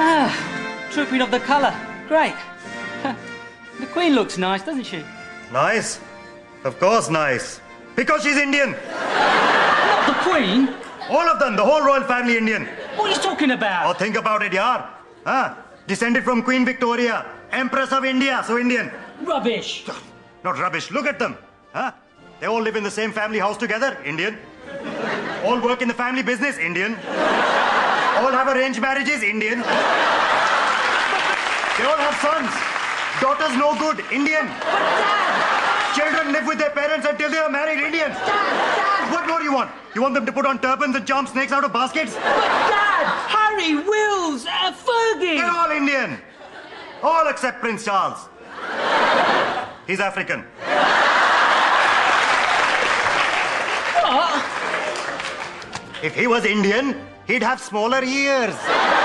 Ah, trooping of the colour. Great. the Queen looks nice, doesn't she? Nice. Of course, nice. Because she's Indian. Not the Queen. All of them, the whole royal family Indian. What are you talking about? Oh, think about it, yaar. Huh? Descended from Queen Victoria, Empress of India, so Indian. Rubbish. Not rubbish. Look at them. Huh? They all live in the same family house together, Indian. All work in the family business, Indian. Have arranged marriages, Indian. They all have sons. Daughters no good, Indian. Children live with their parents until they are married, Indian. What more do you want? You want them to put on turbans and jump snakes out of baskets? But Dad! Harry, Wills, uh, Fergie! They're all Indian. All except Prince Charles. He's African. What? If he was Indian, he'd have smaller ears.